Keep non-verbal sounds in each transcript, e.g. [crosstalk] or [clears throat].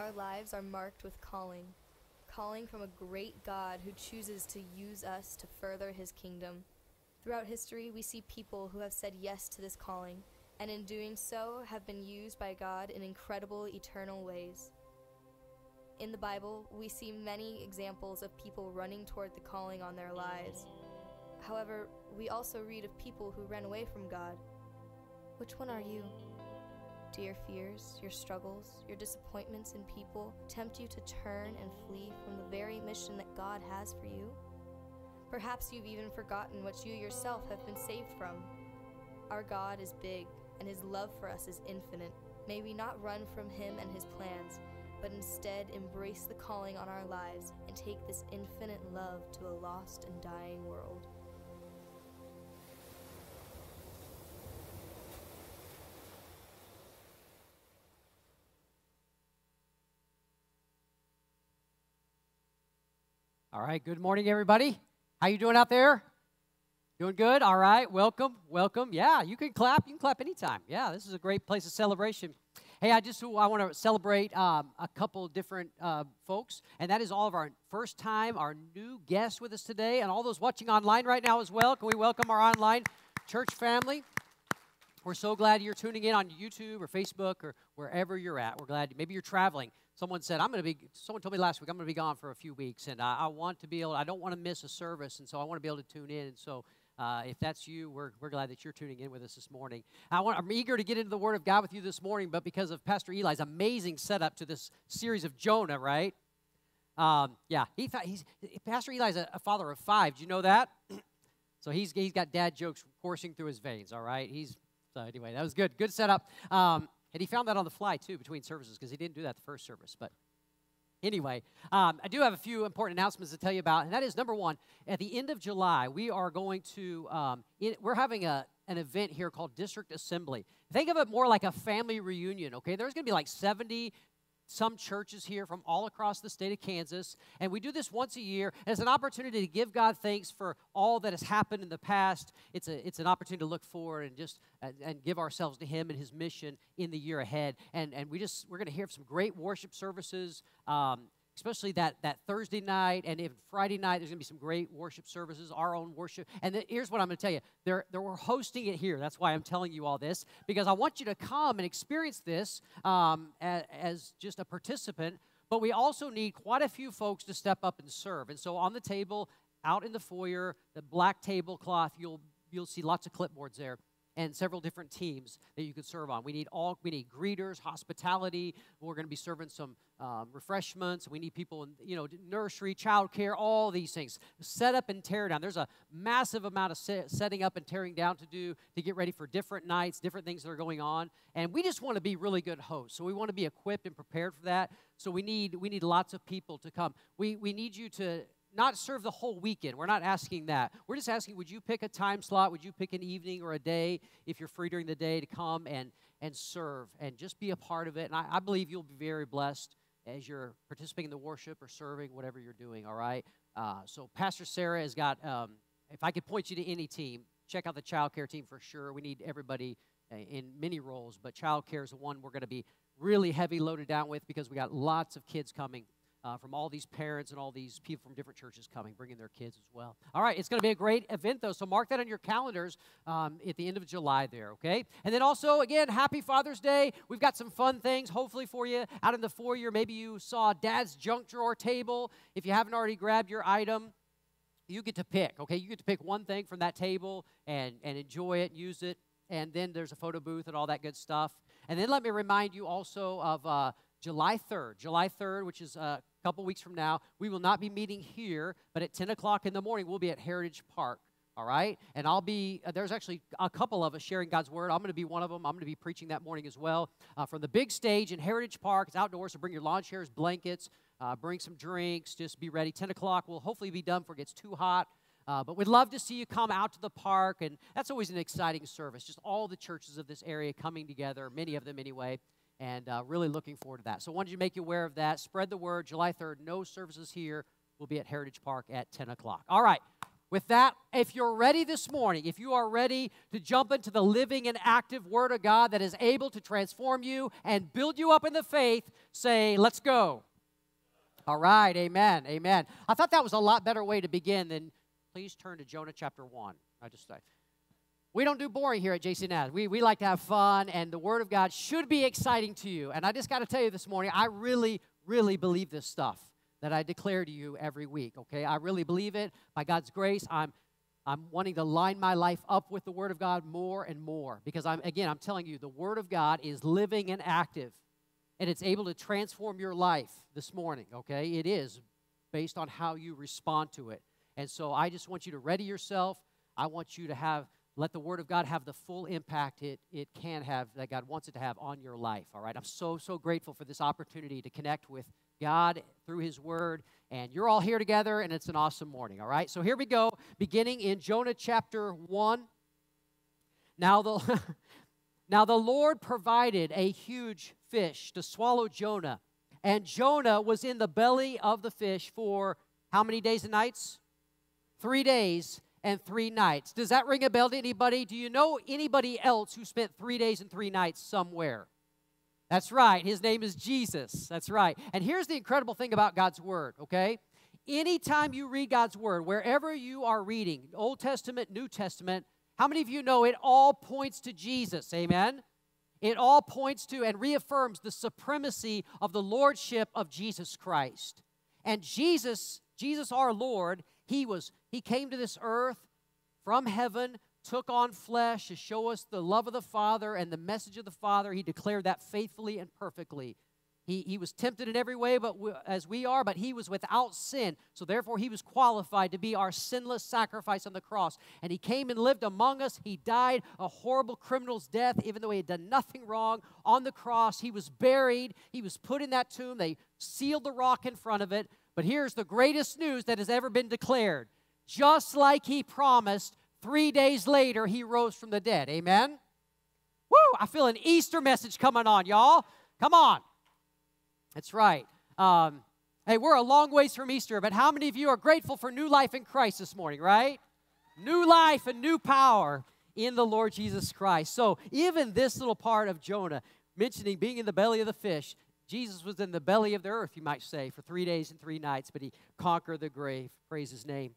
Our lives are marked with calling, calling from a great God who chooses to use us to further his kingdom. Throughout history, we see people who have said yes to this calling, and in doing so have been used by God in incredible eternal ways. In the Bible, we see many examples of people running toward the calling on their lives. However, we also read of people who ran away from God. Which one are you? Do your fears, your struggles, your disappointments in people tempt you to turn and flee from the very mission that God has for you? Perhaps you've even forgotten what you yourself have been saved from. Our God is big, and His love for us is infinite. May we not run from Him and His plans, but instead embrace the calling on our lives and take this infinite love to a lost and dying world. All right, good morning, everybody. How you doing out there? Doing good? All right, welcome, welcome. Yeah, you can clap. You can clap anytime. Yeah, this is a great place of celebration. Hey, I just I want to celebrate um, a couple different uh, folks, and that is all of our first time, our new guests with us today, and all those watching online right now as well. Can we welcome our online church family? We're so glad you're tuning in on YouTube or Facebook or wherever you're at. We're glad. Maybe you're traveling. Someone said, I'm going to be, someone told me last week, I'm going to be gone for a few weeks, and I, I want to be able, I don't want to miss a service, and so I want to be able to tune in. And so uh, if that's you, we're, we're glad that you're tuning in with us this morning. I want, I'm eager to get into the Word of God with you this morning, but because of Pastor Eli's amazing setup to this series of Jonah, right? Um, yeah, he thought he's Pastor Eli's a, a father of five. Do you know that? [clears throat] so he's he's got dad jokes coursing through his veins. All right, he's so anyway, that was good. Good setup. Um, and he found that on the fly, too, between services, because he didn't do that the first service. But anyway, um, I do have a few important announcements to tell you about. And that is number one, at the end of July, we are going to, um, in, we're having a, an event here called District Assembly. Think of it more like a family reunion, okay? There's going to be like 70 some churches here from all across the state of Kansas. And we do this once a year as an opportunity to give God thanks for all that has happened in the past. It's, a, it's an opportunity to look forward and just and, give ourselves to Him and His mission in the year ahead. And, and we just, we're going to hear some great worship services. Um, especially that, that Thursday night and even Friday night. There's going to be some great worship services, our own worship. And then, here's what I'm going to tell you they're, they're, we're hosting it here. That's why I'm telling you all this, because I want you to come and experience this um, as, as just a participant. But we also need quite a few folks to step up and serve. And so on the table, out in the foyer, the black tablecloth, you'll, you'll see lots of clipboards there and several different teams that you could serve on. We need all we need greeters, hospitality. We're going to be serving some um, refreshments. We need people in you know nursery, childcare, all these things. Set up and tear down. There's a massive amount of set, setting up and tearing down to do to get ready for different nights, different things that are going on. And we just want to be really good hosts. So we want to be equipped and prepared for that. So we need we need lots of people to come. We we need you to not serve the whole weekend. We're not asking that. We're just asking would you pick a time slot? Would you pick an evening or a day if you're free during the day to come and, and serve and just be a part of it? And I, I believe you'll be very blessed as you're participating in the worship or serving, whatever you're doing, all right? Uh, so, Pastor Sarah has got, um, if I could point you to any team, check out the child care team for sure. We need everybody uh, in many roles, but child care is the one we're going to be really heavy loaded down with because we got lots of kids coming uh, from all these parents and all these people from different churches coming, bringing their kids as well. All right, it's going to be a great event, though, so mark that on your calendars um, at the end of July there, okay? And then also, again, happy Father's Day. We've got some fun things, hopefully, for you out in the foyer. Maybe you saw Dad's junk drawer table. If you haven't already grabbed your item, you get to pick, okay? You get to pick one thing from that table and, and enjoy it, use it. And then there's a photo booth and all that good stuff. And then let me remind you also of uh, July 3rd. July 3rd, which is uh, a couple weeks from now, we will not be meeting here, but at 10 o'clock in the morning, we'll be at Heritage Park. All right? And I'll be, uh, there's actually a couple of us sharing God's word. I'm going to be one of them. I'm going to be preaching that morning as well uh, from the big stage in Heritage Park. It's outdoors, so bring your lawn chairs, blankets, uh, bring some drinks, just be ready. 10 o'clock, we'll hopefully be done before it gets too hot. Uh, but we'd love to see you come out to the park, and that's always an exciting service. Just all the churches of this area coming together, many of them anyway, and uh, really looking forward to that. So, wanted to make you aware of that. Spread the word. July 3rd, no services here. We'll be at Heritage Park at 10 o'clock. All right. With that, if you're ready this morning, if you are ready to jump into the living and active Word of God that is able to transform you and build you up in the faith, say, Let's go. All right, amen, amen. I thought that was a lot better way to begin than please turn to Jonah chapter 1. I just say. We don't do boring here at JC Naz. We, we like to have fun, and the Word of God should be exciting to you. And I just got to tell you this morning, I really, really believe this stuff that I declare to you every week, okay? I really believe it. By God's grace, I'm I'm wanting to line my life up with the Word of God more and more because I'm again, I'm telling you, the Word of God is living and active, and it's able to transform your life this morning, okay? It is based on how you respond to it. And so I just want you to ready yourself. I want you to have let the Word of God have the full impact it, it can have, that God wants it to have on your life. All right. I'm so, so grateful for this opportunity to connect with God through His Word. And you're all here together, and it's an awesome morning. All right. So here we go, beginning in Jonah chapter 1. Now the, [laughs] now the Lord provided a huge fish to swallow Jonah. And Jonah was in the belly of the fish for how many days and nights? Three days and three nights. Does that ring a bell to anybody? Do you know anybody else who spent three days and three nights somewhere? That's right. His name is Jesus. That's right. And here's the incredible thing about God's Word, okay? Anytime you read God's Word, wherever you are reading, Old Testament, New Testament, how many of you know it all points to Jesus? Amen? It all points to and reaffirms the supremacy of the lordship of Jesus Christ. And Jesus, Jesus our Lord, he was he came to this earth from heaven, took on flesh to show us the love of the Father and the message of the Father. He declared that faithfully and perfectly. He, he was tempted in every way but we, as we are, but he was without sin. So therefore, he was qualified to be our sinless sacrifice on the cross. And he came and lived among us. He died a horrible criminal's death, even though he had done nothing wrong on the cross. He was buried. He was put in that tomb. They sealed the rock in front of it. But here's the greatest news that has ever been declared. Just like he promised, three days later, he rose from the dead. Amen? Woo! I feel an Easter message coming on, y'all. Come on. That's right. Um, hey, we're a long ways from Easter, but how many of you are grateful for new life in Christ this morning, right? New life and new power in the Lord Jesus Christ. So, even this little part of Jonah, mentioning being in the belly of the fish, Jesus was in the belly of the earth, you might say, for three days and three nights, but he conquered the grave. Praise his name.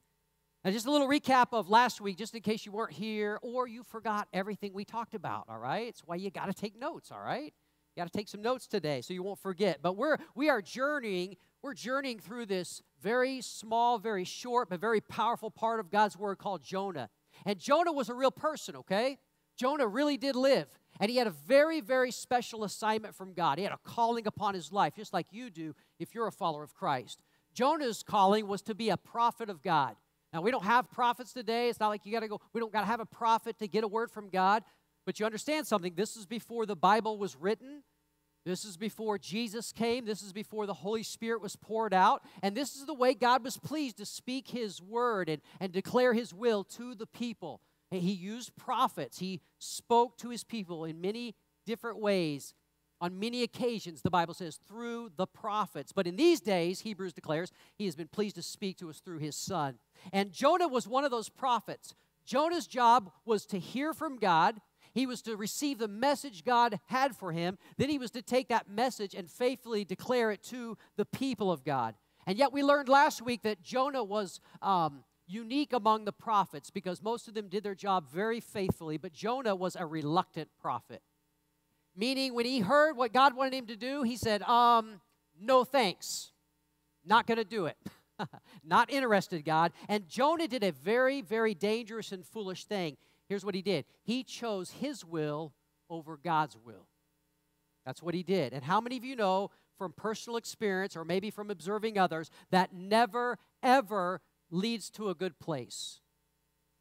Now, just a little recap of last week, just in case you weren't here or you forgot everything we talked about, all right? It's why you got to take notes, all right? You got to take some notes today so you won't forget. But we're we are journeying, we're journeying through this very small, very short, but very powerful part of God's word called Jonah. And Jonah was a real person, okay? Jonah really did live. And he had a very, very special assignment from God. He had a calling upon his life, just like you do if you're a follower of Christ. Jonah's calling was to be a prophet of God. Now, we don't have prophets today. It's not like you got to go, we don't got to have a prophet to get a word from God. But you understand something. This is before the Bible was written. This is before Jesus came. This is before the Holy Spirit was poured out. And this is the way God was pleased to speak His word and, and declare His will to the people. He used prophets. He spoke to his people in many different ways on many occasions, the Bible says, through the prophets. But in these days, Hebrews declares, he has been pleased to speak to us through his son. And Jonah was one of those prophets. Jonah's job was to hear from God. He was to receive the message God had for him. Then he was to take that message and faithfully declare it to the people of God. And yet, we learned last week that Jonah was um, unique among the prophets because most of them did their job very faithfully, but Jonah was a reluctant prophet. Meaning, when he heard what God wanted him to do, he said, um, no thanks. Not going to do it. [laughs] Not interested, God. And Jonah did a very, very dangerous and foolish thing. Here's what he did he chose his will over God's will. That's what he did. And how many of you know from personal experience or maybe from observing others that never, ever leads to a good place.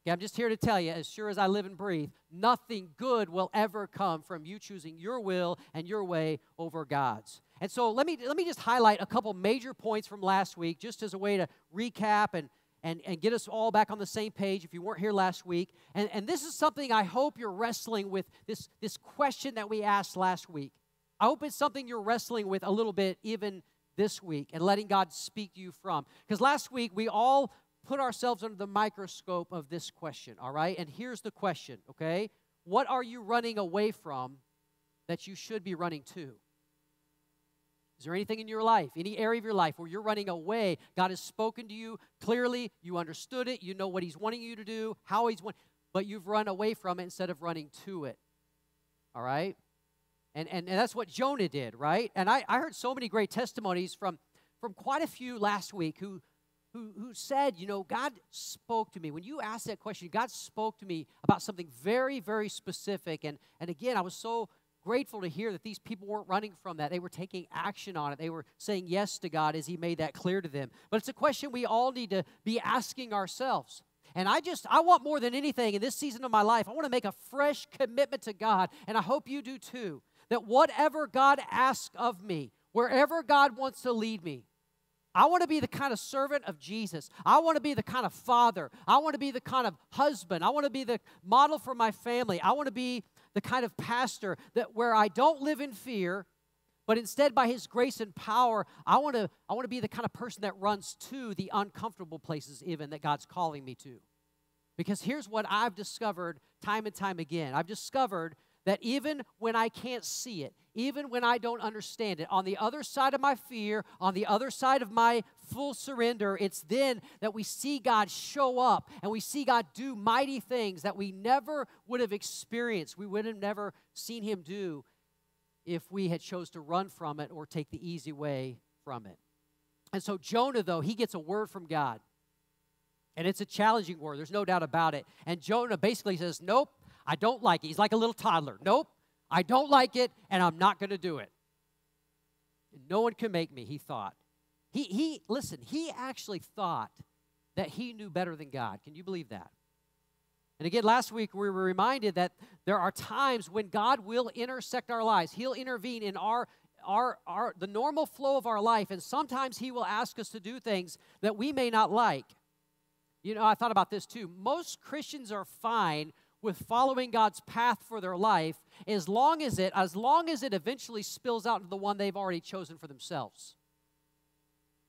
Okay, I'm just here to tell you, as sure as I live and breathe, nothing good will ever come from you choosing your will and your way over God's. And so let me let me just highlight a couple major points from last week, just as a way to recap and and, and get us all back on the same page if you weren't here last week. And, and this is something I hope you're wrestling with this, this question that we asked last week. I hope it's something you're wrestling with a little bit even this week and letting God speak to you from. Because last week we all put ourselves under the microscope of this question, all right? And here's the question, okay? What are you running away from that you should be running to? Is there anything in your life, any area of your life where you're running away? God has spoken to you clearly, you understood it, you know what He's wanting you to do, how He's wanting, but you've run away from it instead of running to it. All right? And, and, and that's what Jonah did, right? And I, I heard so many great testimonies from, from quite a few last week who, who, who said, you know, God spoke to me. When you asked that question, God spoke to me about something very, very specific. And, and again, I was so grateful to hear that these people weren't running from that. They were taking action on it. They were saying yes to God as He made that clear to them. But it's a question we all need to be asking ourselves. And I just, I want more than anything in this season of my life, I want to make a fresh commitment to God. And I hope you do too. That whatever God asks of me, wherever God wants to lead me, I want to be the kind of servant of Jesus. I want to be the kind of father. I want to be the kind of husband. I want to be the model for my family. I want to be the kind of pastor that where I don't live in fear, but instead by his grace and power, I want to I want to be the kind of person that runs to the uncomfortable places even that God's calling me to. Because here's what I've discovered time and time again. I've discovered that even when I can't see it, even when I don't understand it, on the other side of my fear, on the other side of my full surrender, it's then that we see God show up and we see God do mighty things that we never would have experienced. We would have never seen Him do if we had chose to run from it or take the easy way from it. And so Jonah, though, he gets a word from God. And it's a challenging word, there's no doubt about it. And Jonah basically says, Nope, I don't like it. He's like a little toddler. Nope, I don't like it, and I'm not going to do it. No one can make me, he thought. He, he, listen, he actually thought that he knew better than God. Can you believe that? And again, last week we were reminded that there are times when God will intersect our lives. He'll intervene in our, our, our, the normal flow of our life, and sometimes He will ask us to do things that we may not like. You know, I thought about this too. Most Christians are fine with following God's path for their life as long as it as long as it eventually spills out into the one they've already chosen for themselves.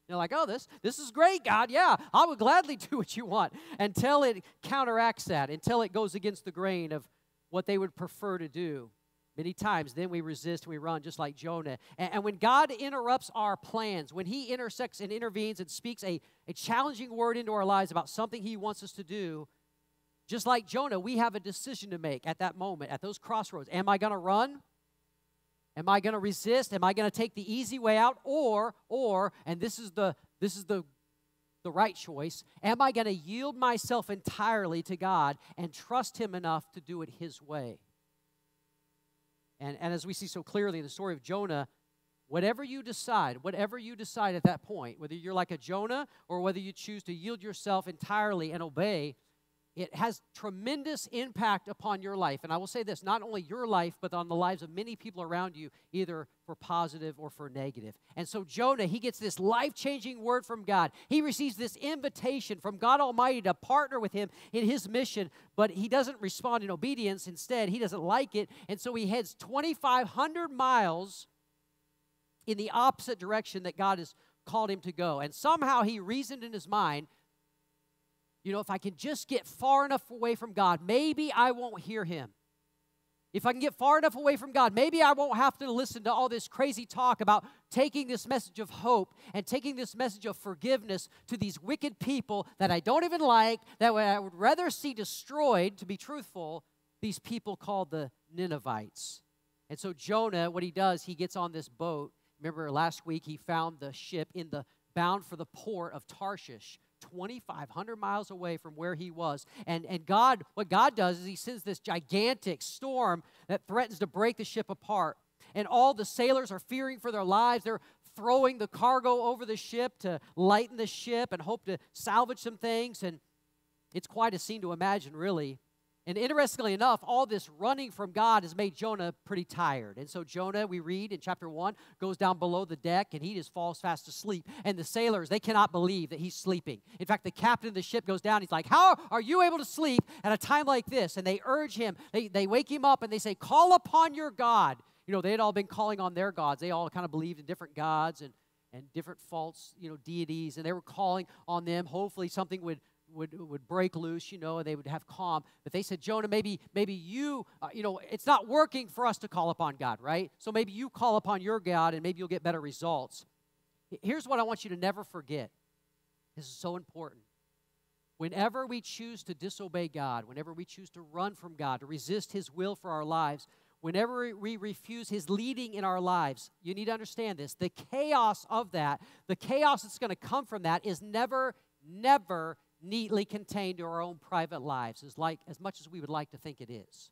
You're like, oh, this this is great, God. Yeah, I would gladly [laughs] do what you want until it counteracts that, until it goes against the grain of what they would prefer to do. Many times, then we resist, we run, just like Jonah. And, and, when God interrupts our plans, when He intersects and intervenes and speaks a, a challenging word into our lives about something He wants us to do, just like Jonah, we have a decision to make at that moment, at those crossroads. Am I going to run? Am I going to resist? Am I going to take the easy way out or or and this is the this is the the right choice, am I going to yield myself entirely to God and trust him enough to do it his way? And and as we see so clearly in the story of Jonah, whatever you decide, whatever you decide at that point, whether you're like a Jonah or whether you choose to yield yourself entirely and obey, it has tremendous impact upon your life. And I will say this not only your life, but on the lives of many people around you, either for positive or for negative. And so Jonah, he gets this life changing word from God. He receives this invitation from God Almighty to partner with him in his mission, but he doesn't respond in obedience. Instead, he doesn't like it. And so he heads 2,500 miles in the opposite direction that God has called him to go. And somehow he reasoned in his mind you know, if I can just get far enough away from God, maybe I won't hear Him. If I can get far enough away from God, maybe I won't have to listen to all this crazy talk about taking this message of hope and taking this message of forgiveness to these wicked people that I don't even like, that I would rather see destroyed, to be truthful, these people called the Ninevites. And so Jonah, what he does, he gets on this boat. Remember last week he found the ship in the bound for the port of Tarshish. 2,500 miles away from where he was. And, and God, what God does is he sends this gigantic storm that threatens to break the ship apart. And all the sailors are fearing for their lives. They're throwing the cargo over the ship to lighten the ship and hope to salvage some things. And it's quite a scene to imagine, really. And interestingly enough, all this running from God has made Jonah pretty tired. And so Jonah, we read in chapter 1, goes down below the deck and he just falls fast asleep. And the sailors, they cannot believe that he's sleeping. In fact, the captain of the ship goes down. He's like, How are you able to sleep at a time like this? And they urge him, they, they wake him up and they say, Call upon your God. You know, they had all been calling on their gods. They all kind of believed in different gods. And, and different false, you know, deities, and they were calling on them. Hopefully, something would would, would break loose, you know, and they would have calm. But they said, Jonah, maybe, maybe you, uh, you know, it's not working for us to call upon God, right? So maybe you call upon your God and maybe you'll get better results. Here's what I want you to never forget. This is so important. Whenever we choose to disobey God, whenever we choose to run from God, to resist His will for our lives, whenever we refuse His leading in our lives, you need to understand this. The chaos of that, the chaos that's going to come from that, is never, never neatly contained to our own private lives, as, like, as much as we would like to think it is.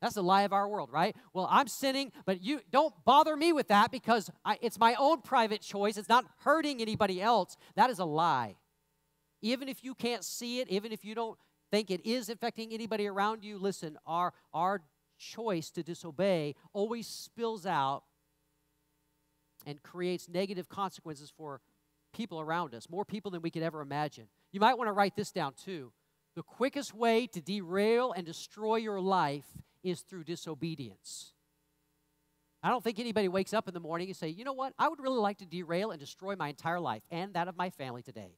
That's the lie of our world, right? Well, I'm sinning, but you don't bother me with that because I, it's my own private choice. It's not hurting anybody else. That is a lie. Even if you can't see it, even if you don't think it is affecting anybody around you, listen, our, our choice to disobey always spills out and creates negative consequences for people around us, more people than we could ever imagine. You might want to write this down too. The quickest way to derail and destroy your life is through disobedience. I don't think anybody wakes up in the morning and say, "You know what? I would really like to derail and destroy my entire life and that of my family today.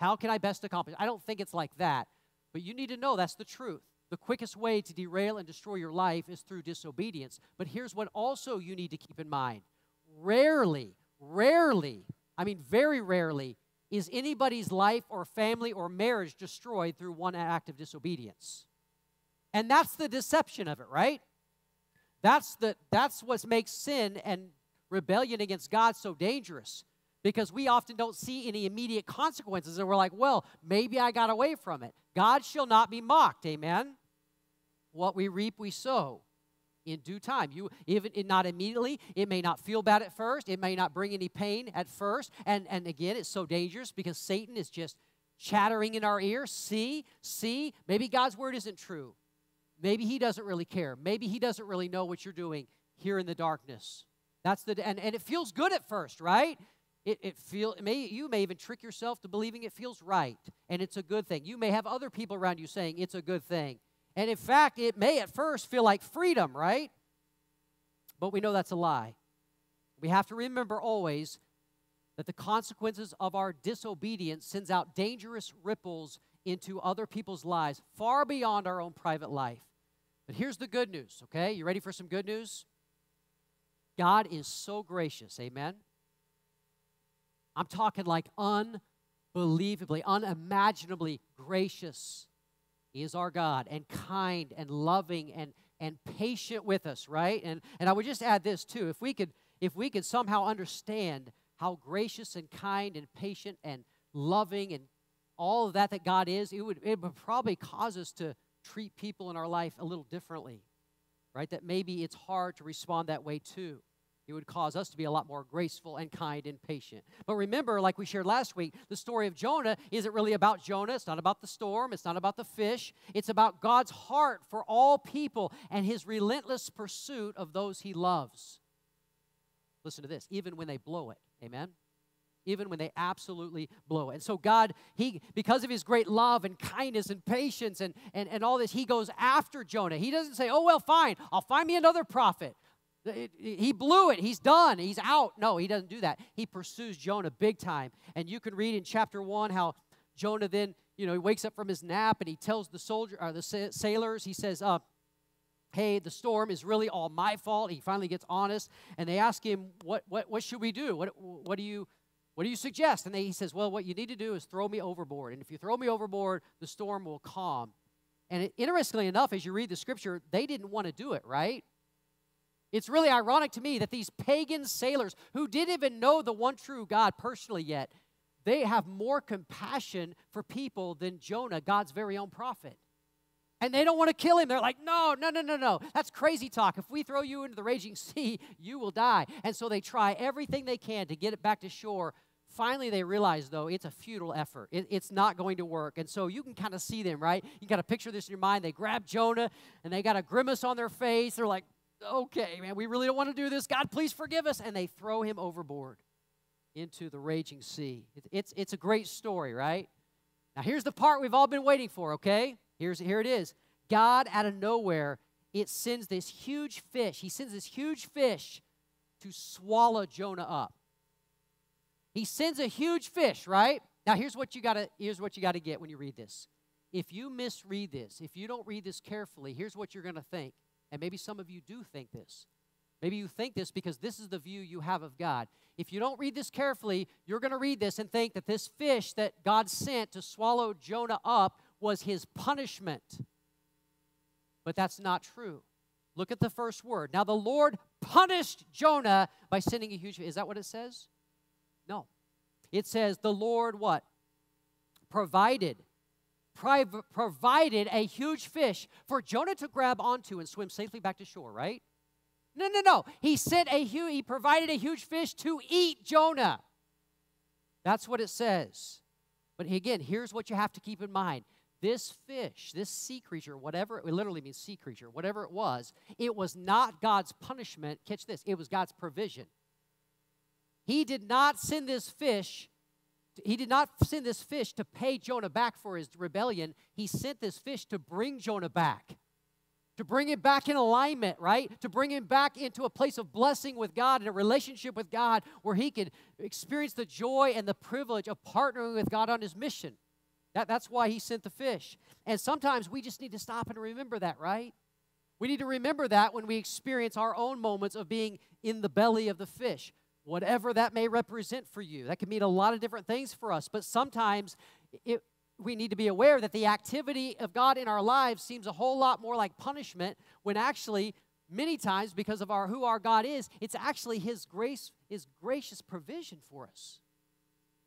How can I best accomplish?" I don't think it's like that. But you need to know that's the truth. The quickest way to derail and destroy your life is through disobedience. But here's what also you need to keep in mind rarely, rarely, I mean, very rarely, is anybody's life or family or marriage destroyed through one act of disobedience. And that's the deception of it, right? That's, the, that's what makes sin and rebellion against God so dangerous because we often don't see any immediate consequences and we're like, well, maybe I got away from it. God shall not be mocked, amen? What we reap, we sow in due time. You even not immediately, it may not feel bad at first, it may not bring any pain at first. And and again, it's so dangerous because Satan is just chattering in our ear. See, see, maybe God's word isn't true. Maybe he doesn't really care. Maybe he doesn't really know what you're doing here in the darkness. That's the and, and it feels good at first, right? It, it feel it may you may even trick yourself to believing it feels right and it's a good thing. You may have other people around you saying it's a good thing. And in fact, it may at first feel like freedom, right? But we know that's a lie. We have to remember always that the consequences of our disobedience sends out dangerous ripples into other people's lives far beyond our own private life. But here's the good news, okay? You ready for some good news? God is so gracious, amen? I'm talking like unbelievably, unimaginably gracious. Is our God and kind and loving and, and patient with us, right? And, and I would just add this too. If we could if we could somehow understand how gracious and kind and patient and loving and all of that that God is, it would, it would probably cause us to treat people in our life a little differently, right? That maybe it's hard to respond that way too. It would cause us to be a lot more graceful and kind and patient. But remember, like we shared last week, the story of Jonah isn't really about Jonah. It's not about the storm. It's not about the fish. It's about God's heart for all people and his relentless pursuit of those he loves. Listen to this even when they blow it. Amen? Even when they absolutely blow it. And so, God, He, because of His great love and kindness and patience and, and, and all this, He goes after Jonah. He doesn't say, Oh, well, fine, I'll find me another prophet. He blew it. He's done. He's out. No, he doesn't do that. He pursues Jonah big time. And you can read in chapter 1 how Jonah then, you know, he wakes up from his nap and he tells the soldier or the sailors, he says, uh, hey, the storm is really all my fault. He finally gets honest. And they ask him, what, what, what should we do? What, what, do you, what do you suggest? And they, he says, well, what you need to do is throw me overboard. And if you throw me overboard, the storm will calm. And it, interestingly enough, as you read the scripture, they didn't want to do it, right? It's really ironic to me that these pagan sailors who didn't even know the one true God personally yet, they have more compassion for people than Jonah, God's very own prophet. And they don't want to kill him. They're like, no, no, no, no, no. That's crazy talk. If we throw you into the raging [laughs] sea, you will die. And so they try everything they can to get it back to shore. Finally, they realize, though, it's a futile effort. It, it's not going to work. And so you can kind of see them, right? You got to picture this in your mind. They grab Jonah and they got a grimace on their face. They're like, okay, man, we really don't want to do this. God, please forgive us. And they throw him overboard into the raging sea. It's, it's a great story, right? Now, here's the part we've all been waiting for, okay? Here's, here it is. God, out of nowhere, it sends this huge fish. He sends this huge fish to swallow Jonah up. He sends a huge fish, right? Now here's what you got to here's what you got to get when you read this. If you misread this, if you don't read this carefully, here's what you're going to think. And maybe some of you do think this. Maybe you think this because this is the view you have of God. If you don't read this carefully, you're going to read this and think that this fish that God sent to swallow Jonah up was his punishment. But that's not true. Look at the first word. Now, the Lord punished Jonah by sending a huge. Is that what it says? No. It says the Lord what? Provided. Provided a huge fish for Jonah to grab onto and swim safely back to shore, right? No, no, no. He sent a huge, he provided a huge fish to eat Jonah. That's what it says. But again, here's what you have to keep in mind. This fish, this sea creature, whatever, it literally means sea creature, whatever it was, it was not God's punishment. Catch this, it was God's provision. He did not send this fish, he did not send this fish to pay Jonah back for his rebellion. He sent this fish to bring Jonah back to bring him back in alignment, right? To bring him back into a place of blessing with God and a relationship with God where he could experience the joy and the privilege of partnering with God on his mission. That, that's why he sent the fish. And sometimes we just need to stop and remember that, right? We need to remember that when we experience our own moments of being in the belly of the fish, whatever that may represent for you. That can mean a lot of different things for us, but sometimes it, we need to be aware that the activity of God in our lives seems a whole lot more like punishment when actually many times because of our who our God is, it's actually his grace his gracious provision for us.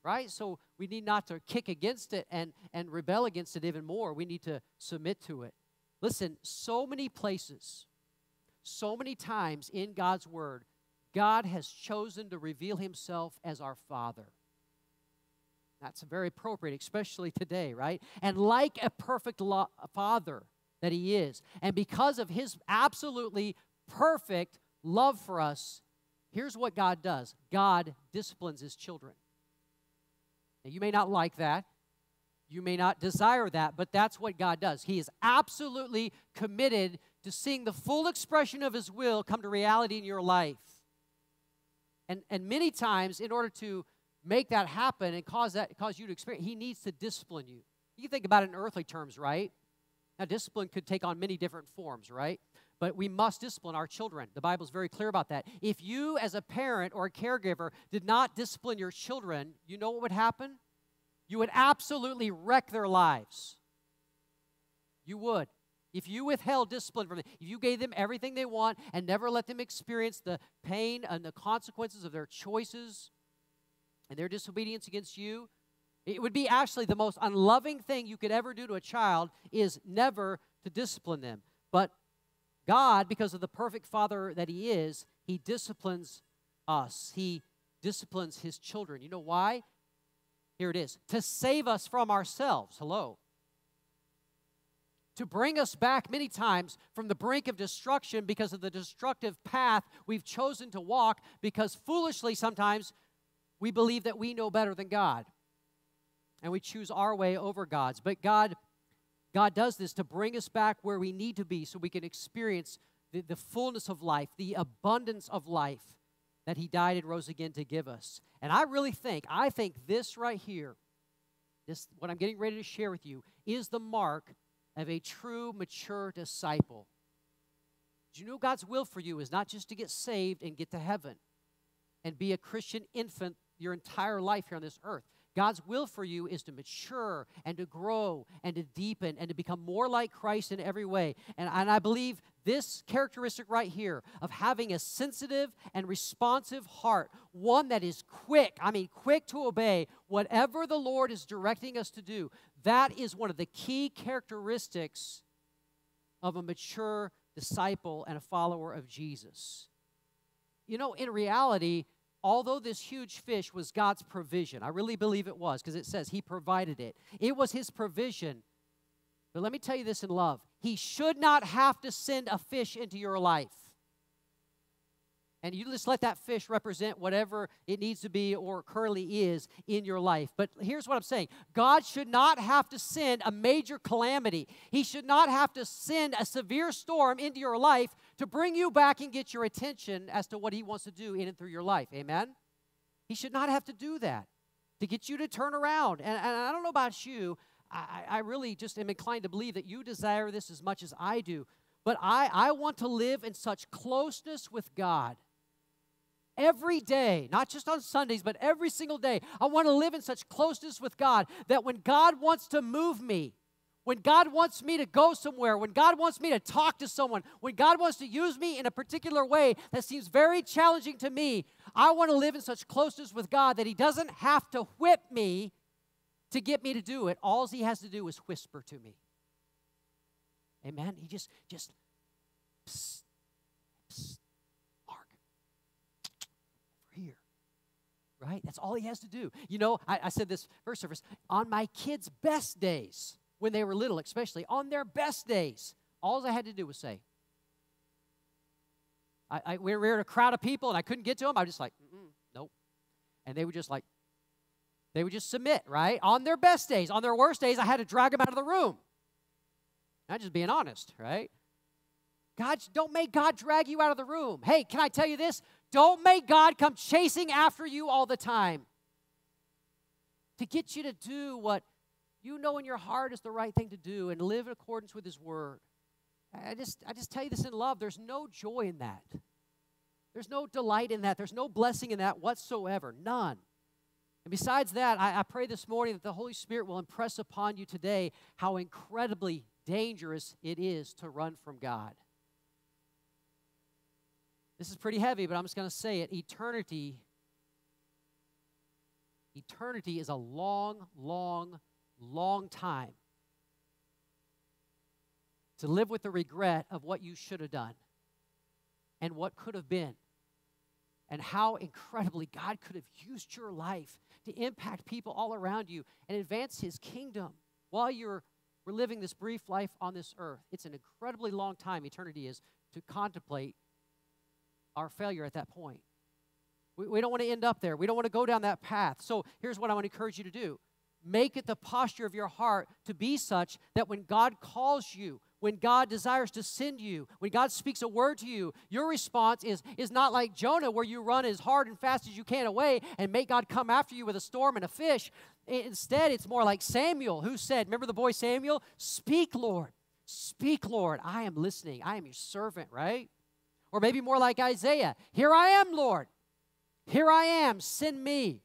Right? So we need not to kick against it and and rebel against it even more. We need to submit to it. Listen, so many places, so many times in God's word, God has chosen to reveal himself as our Father. That's very appropriate, especially today, right? And like a perfect lo- father that he is, and because of his absolutely perfect love for us, here's what God does God disciplines his children. Now, you may not like that. You may not desire that, but that's what God does. He is absolutely committed to seeing the full expression of His will come to reality in your life. And, and many times, in order to make that happen and cause that cause you to experience he needs to discipline you. You think about it in earthly terms right? Now discipline could take on many different forms right? But we must discipline our children. The bible's very clear about that. If you as a parent or a caregiver did not discipline your children you know what would happen? You would absolutely wreck their lives. You would if you withheld discipline from them, if you gave them everything they want and never let them experience the pain and the consequences of their choices, and their disobedience against you, it would be actually the most unloving thing you could ever do to a child is never to discipline them. But God, because of the perfect father that He is, He disciplines us. He disciplines His children. You know why? Here it is to save us from ourselves. Hello. To bring us back many times from the brink of destruction because of the destructive path we've chosen to walk, because foolishly sometimes we believe that we know better than God. And we choose our way over God's. But God, God does this to bring us back where we need to be so we can experience the, the fullness of life, the abundance of life that He died and rose again to give us. And I really think, I think this right here, this what I'm getting ready to share with you, is the mark of a true, mature disciple. Do you know God's will for you is not just to get saved and get to heaven and be a Christian infant your entire life here on this earth. God's will for you is to mature and to grow and to deepen and to become more like Christ in every way. And, and I believe this characteristic right here of having a sensitive and responsive heart, one that is quick, I mean, quick to obey whatever the Lord is directing us to do, that is one of the key characteristics of a mature disciple and a follower of Jesus. You know, in reality, although this huge fish was God's provision, I really believe it was because it says He provided it. It was His provision. But let me tell you this in love He should not have to send a fish into your life and you just let that fish represent whatever it needs to be or currently is in your life. But here's what I'm saying God should not have to send a major calamity, He should not have to send a severe storm into your life to bring you back and get your attention as to what He wants to do in and through your life. Amen? He should not have to do that to get you to turn around. And, and I don't know about you, I, I really just am inclined to believe that you desire this as much as I do. But I, I want to live in such closeness with God every day, not just on Sundays, but every single day. I want to live in such closeness with God that when God wants to move me, when God wants me to go somewhere, when God wants me to talk to someone, when God wants to use me in a particular way that seems very challenging to me, I want to live in such closeness with God that He doesn't have to whip me to get me to do it. All He has to do is whisper to me. Amen. He just, just, psst, Mark, over here. Right? That's all He has to do. You know, I, I said this first service on my kids' best days when they were little, especially on their best days, all I had to do was say, I, I, we were in a crowd of people and I couldn't get to them. I was just like, nope. And they were just like, they would just submit, right? On their best days. On their worst days, I had to drag them out of the room. I'm just being honest, right? God, don't make God drag you out of the room. Hey, can I tell you this? Don't make God come chasing after you all the time to get you to do what you know in your heart is the right thing to do and live in accordance with His Word. I just, I just tell you this in love. There's no joy in that. There's no delight in that. There's no blessing in that whatsoever. None. And besides that, I, I pray this morning that the Holy Spirit will impress upon you today how incredibly dangerous it is to run from God. This is pretty heavy, but I'm just going to say it. Eternity eternity is a long, long, long time to live with the regret of what you should have done and what could have been and how incredibly God could have used your life to impact people all around you and advance his kingdom while you're we're living this brief life on this earth. It's an incredibly long time, eternity is, to contemplate our failure at that point. We, we don't want to end up there. We don't want to go down that path. So here's what I want to encourage you to do make it the posture of your heart to be such that when God calls you, when God desires to send you, when God speaks a word to you, your response is, is not like Jonah, where you run as hard and fast as you can away and make God come after you with a storm and a fish. Instead, it's more like Samuel, who said, Remember the boy Samuel? Speak, Lord. Speak, Lord. I am listening. I am your servant, right? Or maybe more like Isaiah Here I am, Lord. Here I am. Send me.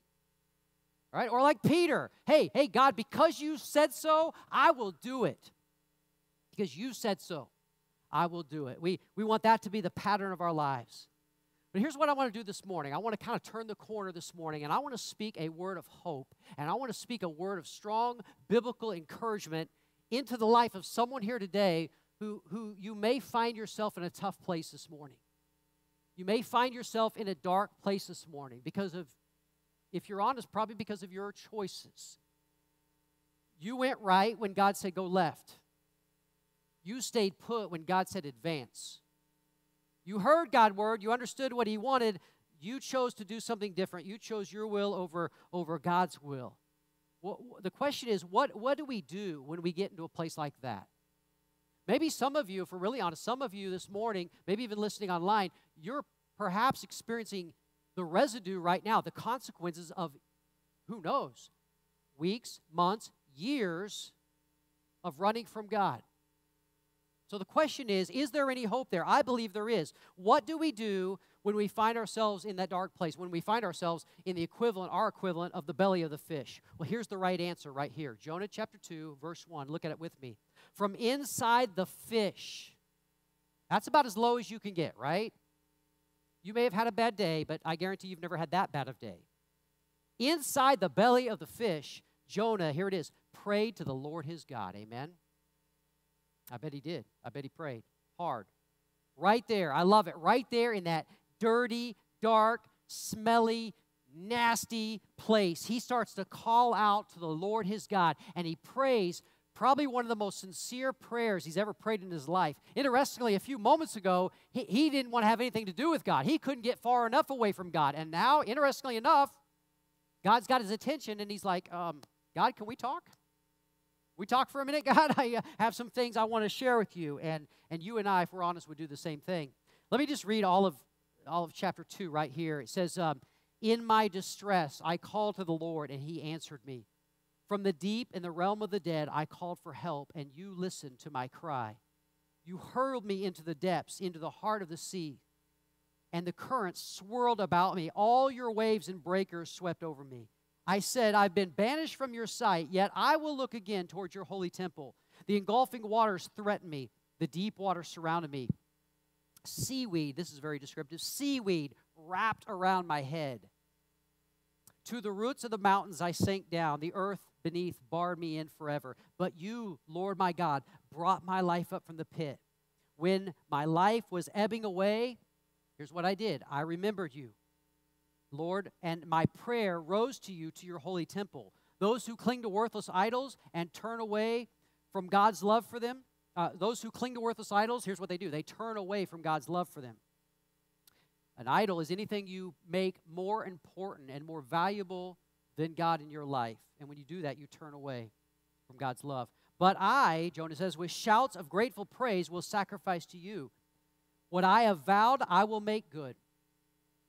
Right? Or like Peter, hey, hey, God, because you said so, I will do it. Because you said so, I will do it. We, we want that to be the pattern of our lives. But here's what I want to do this morning. I want to kind of turn the corner this morning, and I want to speak a word of hope, and I want to speak a word of strong biblical encouragement into the life of someone here today who, who you may find yourself in a tough place this morning. You may find yourself in a dark place this morning because of if you're honest, probably because of your choices. You went right when God said go left. You stayed put when God said advance. You heard God's word, you understood what He wanted. You chose to do something different. You chose your will over, over God's will. Well, the question is, what, what do we do when we get into a place like that? Maybe some of you, if we're really honest, some of you this morning, maybe even listening online, you're perhaps experiencing the residue right now, the consequences of who knows, weeks, months, years of running from God. So the question is Is there any hope there? I believe there is. What do we do when we find ourselves in that dark place, when we find ourselves in the equivalent, our equivalent of the belly of the fish? Well, here's the right answer right here Jonah chapter 2, verse 1. Look at it with me. From inside the fish, that's about as low as you can get, right? You may have had a bad day, but I guarantee you've never had that bad of day. Inside the belly of the fish, Jonah, here it is, prayed to the Lord his God. Amen. I bet he did. I bet he prayed hard. Right there. I love it. Right there in that dirty, dark, smelly, nasty place. He starts to call out to the Lord his God and he prays probably one of the most sincere prayers he's ever prayed in his life. Interestingly, a few moments ago, he, he didn't want to have anything to do with God. He couldn't get far enough away from God. And now, interestingly enough, God's got his attention and he's like, um, God, can we talk? We talk for a minute, [laughs] God. I uh, have some things I want to share with you. And, and you and I, if we're honest, would do the same thing. Let me just read all of, all of chapter 2 right here. It says, um, In my distress, I called to the Lord, and he answered me. From the deep in the realm of the dead, I called for help, and you listened to my cry. You hurled me into the depths, into the heart of the sea, and the currents swirled about me. All your waves and breakers swept over me. I said, I've been banished from your sight, yet I will look again towards your holy temple. The engulfing waters threatened me, the deep waters surrounded me. Seaweed, this is very descriptive, seaweed wrapped around my head. To the roots of the mountains I sank down. The earth beneath barred me in forever. But you, Lord my God, brought my life up from the pit. When my life was ebbing away, here's what I did I remembered you, Lord, and my prayer rose to you to your holy temple. Those who cling to worthless idols and turn away from God's love for them, uh, those who cling to worthless idols, here's what they do they turn away from God's love for them. An idol is anything you make more important and more valuable than God in your life. And when you do that, you turn away from God's love. But I, Jonah says, with shouts of grateful praise will sacrifice to you. What I have vowed, I will make good.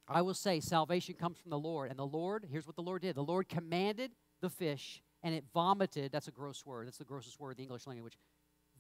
I will say, salvation comes from the Lord. And the Lord, here's what the Lord did the Lord commanded the fish, and it vomited. That's a gross word. That's the grossest word in the English language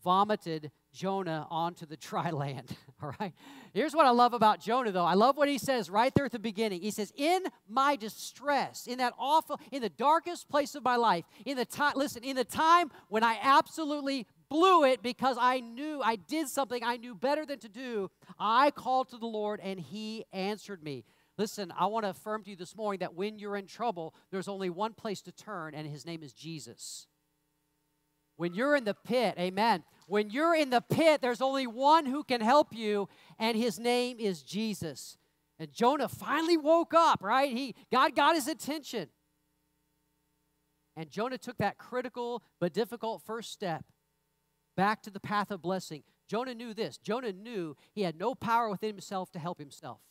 vomited Jonah onto the dry [laughs] land. All right. Here's what I love about Jonah, though. I love what he says right there at the beginning. He says, In my distress, in that awful, in the darkest place of my life, in the time, listen, in the time when I absolutely blew it because I knew I did something I knew better than to do, I called to the Lord and he answered me. Listen, I want to affirm to you this morning that when you're in trouble, there's only one place to turn, and his name is Jesus. When you're in the pit, amen. When you're in the pit, there's only one who can help you, and his name is Jesus. And Jonah finally woke up, right? He God got his attention. And Jonah took that critical but difficult first step back to the path of blessing. Jonah knew this. Jonah knew he had no power within himself to help himself.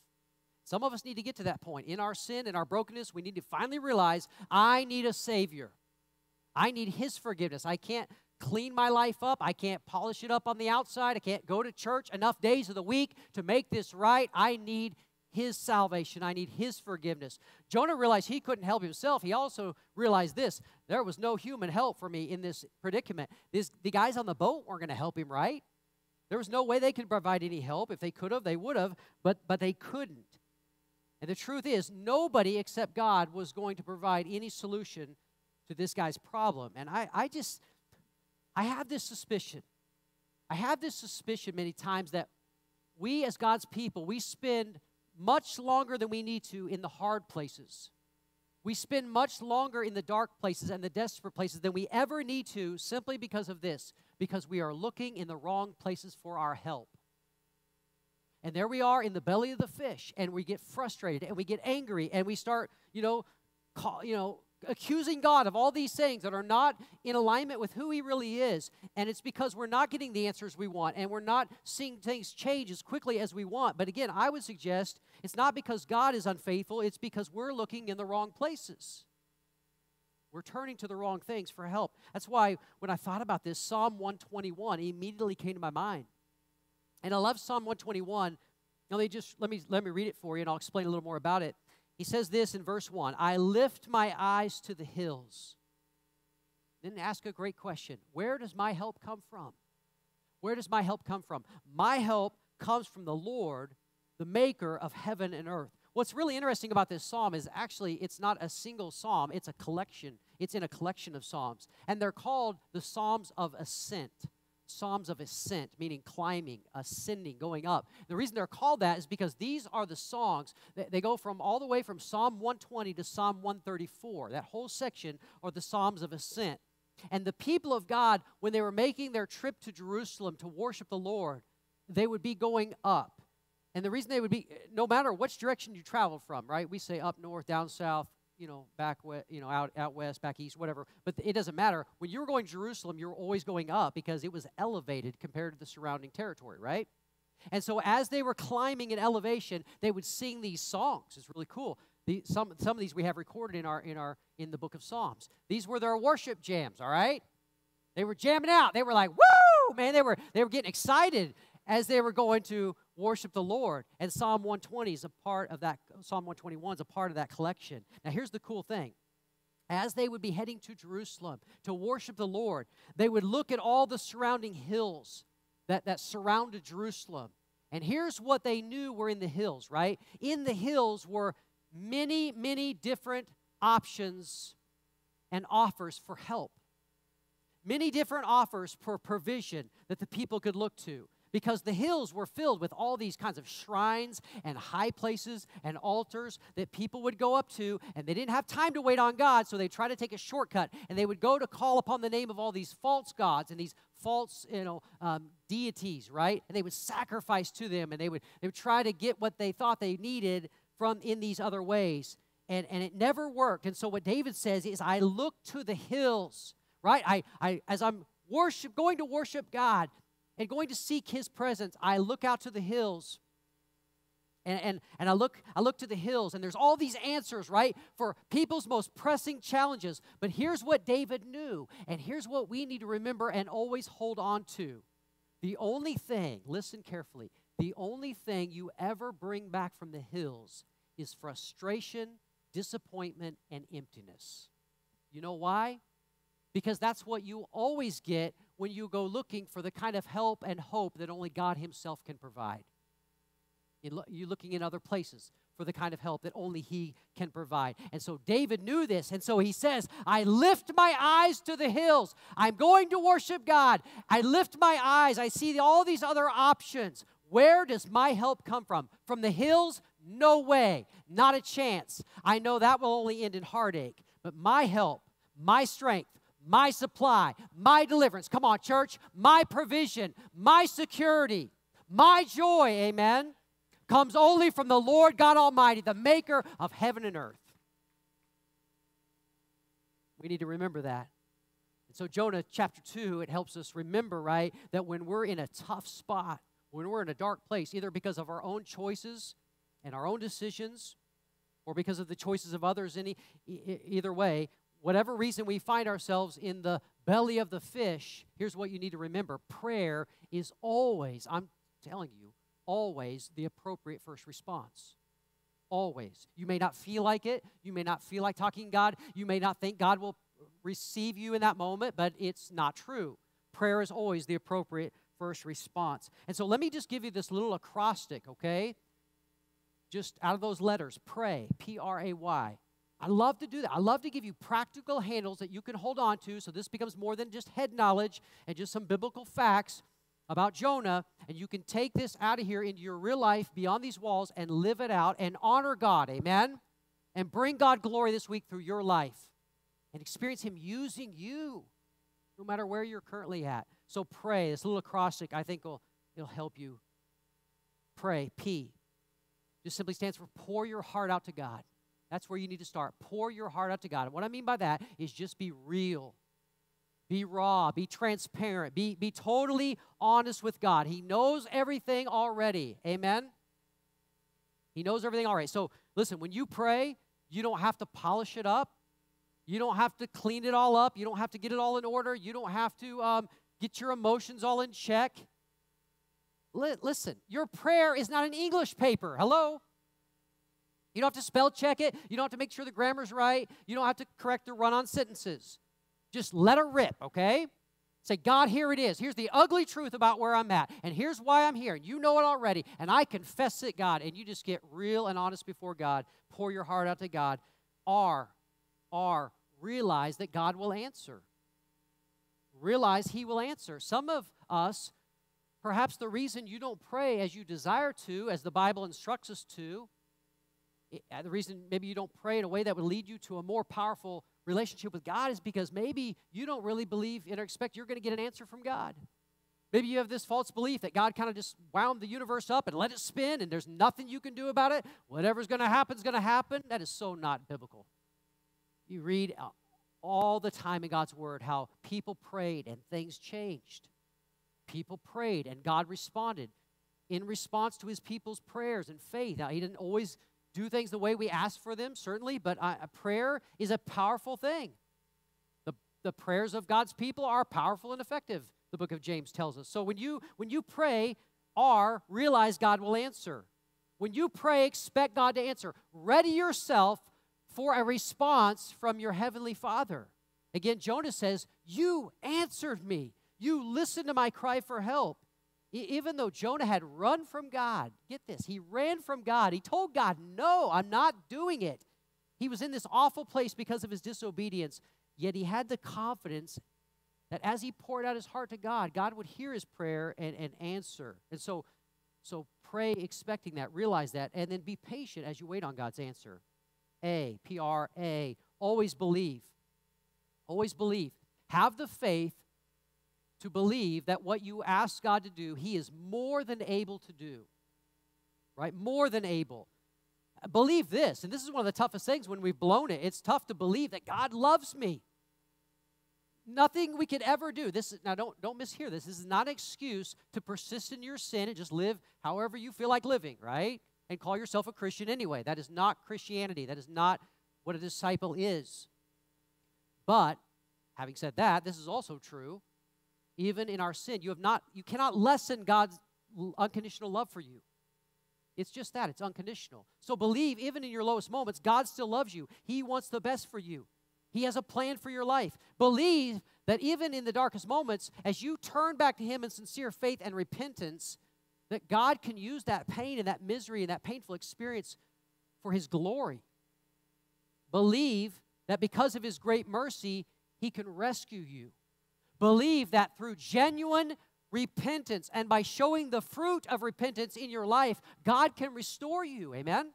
Some of us need to get to that point. In our sin and our brokenness, we need to finally realize I need a Savior. I need His forgiveness. I can't clean my life up. I can't polish it up on the outside. I can't go to church enough days of the week to make this right. I need his salvation. I need his forgiveness. Jonah realized he couldn't help himself. He also realized this there was no human help for me in this predicament. This, the guys on the boat weren't going to help him, right? There was no way they could provide any help. If they could have, they would have, but, but they couldn't. And the truth is, nobody except God was going to provide any solution to this guy's problem. And I, I just, I have this suspicion. I have this suspicion many times that we as God's people, we spend much longer than we need to in the hard places. We spend much longer in the dark places and the desperate places than we ever need to simply because of this, because we are looking in the wrong places for our help. And there we are in the belly of the fish, and we get frustrated and we get angry and we start, you know, call, you know, accusing God of all these things that are not in alignment with who He really is. And it's because we're not getting the answers we want and we're not seeing things change as quickly as we want. But again, I would suggest it's not because God is unfaithful, it's because we're looking in the wrong places. We're turning to the wrong things for help. That's why when I thought about this, Psalm 121 immediately came to my mind. And I love Psalm 121. Now, me just let me let me read it for you and I'll explain a little more about it. He says this in verse 1 I lift my eyes to the hills. Then ask a great question Where does my help come from? Where does my help come from? My help comes from the Lord, the maker of heaven and earth. What's really interesting about this psalm is actually it's not a single psalm, it's a collection. It's in a collection of psalms. And they're called the Psalms of Ascent. Psalms of ascent, meaning climbing, ascending, going up. The reason they're called that is because these are the songs that they go from all the way from Psalm 120 to Psalm 134. That whole section are the Psalms of ascent. And the people of God, when they were making their trip to Jerusalem to worship the Lord, they would be going up. And the reason they would be, no matter which direction you travel from, right? We say up north, down south, you know, back, you know, out, out west, back east, whatever. But it doesn't matter. When you were going to Jerusalem, you were always going up because it was elevated compared to the surrounding territory, right? And so as they were climbing in elevation, they would sing these songs. It's really cool. The, some, some of these we have recorded in our in our in the book of Psalms. These were their worship jams, all right? They were jamming out. They were like, woo! Man, they were they were getting excited as they were going to worship the Lord. And Psalm 120 is a part of that, Psalm 121 is a part of that collection. Now, here's the cool thing. As they would be heading to Jerusalem to worship the Lord, they would look at all the surrounding hills that, that surrounded Jerusalem. And here's what they knew were in the hills, right? In the hills were many, many different options and offers for help. Many different offers for provision that the people could look to because the hills were filled with all these kinds of shrines and high places and altars that people would go up to, and they didn't have time to wait on God, so they try to take a shortcut, and they would go to call upon the name of all these false gods and these false, you know, um, deities, right? And they would sacrifice to them, and they would they would try to get what they thought they needed from in these other ways, and and it never worked. And so what David says is, I look to the hills, right? I I as I'm worship going to worship God and going to seek his presence, I look out to the hills. And, and, and I look I look to the hills and there's all these answers right for people's most pressing challenges. But here's what David knew and here's what we need to remember and always hold on to. The only thing listen carefully the only thing you ever bring back from the hills is frustration disappointment and emptiness. You know why because that's what you always get when you go looking for the kind of help and hope that only God Himself can provide. You're looking in other places for the kind of help that only He can provide. And so David knew this. And so he says, I lift my eyes to the hills. I'm going to worship God. I lift my eyes. I see all these other options. Where does my help come from? From the hills? No way. Not a chance. I know that will only end in heartache. But my help, my strength, my supply, my deliverance. Come on, church. My provision, my security, my joy, amen, comes only from the Lord God Almighty, the maker of heaven and earth. We need to remember that. And so, Jonah chapter 2, it helps us remember, right, that when we're in a tough spot, when we're in a dark place, either because of our own choices and our own decisions, or because of the choices of others, any, either way, whatever reason we find ourselves in the belly of the fish, here's what you need to remember prayer is always, I'm telling you, always the appropriate first response. Always. You may not feel like it. You may not feel like talking God. You may not think God will receive you in that moment, but it's not true. Prayer is always the appropriate first response. And so let me just give you this little acrostic, okay? Just out of those letters pray, P R A Y. I love to do that. I love to give you practical handles that you can hold on to so this becomes more than just head knowledge and just some biblical facts about Jonah. And you can take this out of here into your real life beyond these walls and live it out and honor God. Amen? And bring God glory this week through your life and experience Him using you no matter where you're currently at. So pray. This little acrostic I think will it'll help you. Pray. P. Just simply stands for pour your heart out to God. That's where you need to start. Pour your heart out to God. And what I mean by that is just be real. Be raw, be transparent, be, be totally honest with God. He knows everything already. Amen? He knows everything already. So listen, when you pray, you don't have to polish it up. You don't have to clean it all up. You don't have to get it all in order. You don't have to um, get your emotions all in check. L- listen, your prayer is not an English paper. Hello? You don't have to spell check it. You don't have to make sure the grammar's right. You don't have to correct the run on sentences. Just let it rip, okay? Say, God, here it is. Here's the ugly truth about where I'm at. And here's why I'm here. And you know it already. And I confess it, God. And you just get real and honest before God. Pour your heart out to God. R, R, realize that God will answer. Realize He will answer. Some of us, perhaps the reason you don't pray as you desire to, as the Bible instructs us to, the reason maybe you don't pray in a way that would lead you to a more powerful relationship with God is because maybe you don't really believe and expect you're going to get an answer from God. Maybe you have this false belief that God kind of just wound the universe up and let it spin and there's nothing you can do about it. Whatever's going to happen is going to happen. That is so not biblical. You read uh, all the time in God's word how people prayed and things changed. People prayed and God responded in response to his people's prayers and faith. Now, he didn't always do things the way we ask for them, certainly, but uh, prayer is a powerful thing. The, the prayers of God's people are powerful and effective, the book of James tells us. So when you, when you pray, are, realize God will answer. When you pray, expect God to answer. Ready yourself for a response from your heavenly Father. Again, Jonah says, You answered me. You listened to my cry for help. Even though Jonah had run from God, get this, he ran from God. He told God, No, I'm not doing it. He was in this awful place because of his disobedience, yet he had the confidence that as he poured out his heart to God, God would hear his prayer and, and answer. And so, so pray expecting that, realize that, and then be patient as you wait on God's answer. A, P R A, always believe. Always believe. Have the faith to believe that what you ask God to do, He is more than able to do. Right? More than able. Believe this, and this is one of the toughest things when we've blown it. It's tough to believe that God loves me. Nothing we could ever do. This is, now don't don't mishear this. This is not an excuse to persist in your sin and just live however you feel like living, right? And call yourself a Christian anyway. That is not Christianity. That is not what a disciple is. But having said that, this is also true. Even in our sin, you have not you cannot lessen God's unconditional love for you. It's just that, it's unconditional. So believe even in your lowest moments, God still loves you. He wants the best for you. He has a plan for your life. Believe that even in the darkest moments, as you turn back to Him in sincere faith and repentance, that God can use that pain and that misery and that painful experience for His glory. Believe that because of His great mercy, He can rescue you. Believe that through genuine repentance and by showing the fruit of repentance in your life, God can restore you. Amen?